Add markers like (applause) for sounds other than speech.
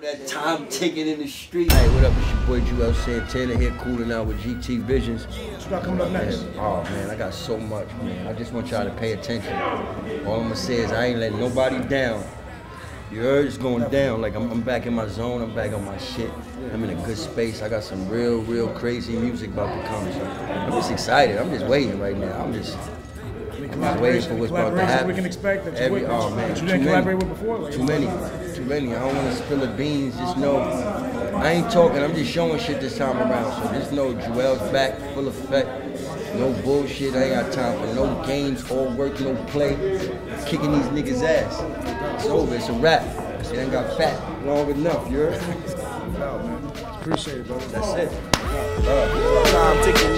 That time ticking in the street. Hey, what up? It's your boy Juelz Santana here, cooling out with GT Visionz. What's coming up next? Oh man, I got so much, man. I just want y'all to pay attention. All I'm gonna say is I ain't letting nobody down. You heard? It's going down. Like I'm, I'm back in my zone. I'm back on my shit. I'm in a good space. I got some real, real crazy music about to come. So I'm just excited. I'm just waiting right now. I'm just. Waiting for what's about to happen. we can expect that you Every, oh man, that you too didn't many. collaborate with before. Like, Too many, too many. I don't want to spill the beans. Just know, I ain't talking. I'm just showing shit this time around. So just know, Juelz back, full effect. No bullshit. I ain't got time for no games, all work, no play. Kicking these niggas' ass. It's over. It's a wrap. It ain't got fat long enough. You heard? (laughs) No, man. Appreciate it, brother. That's it. Love. Time ticking,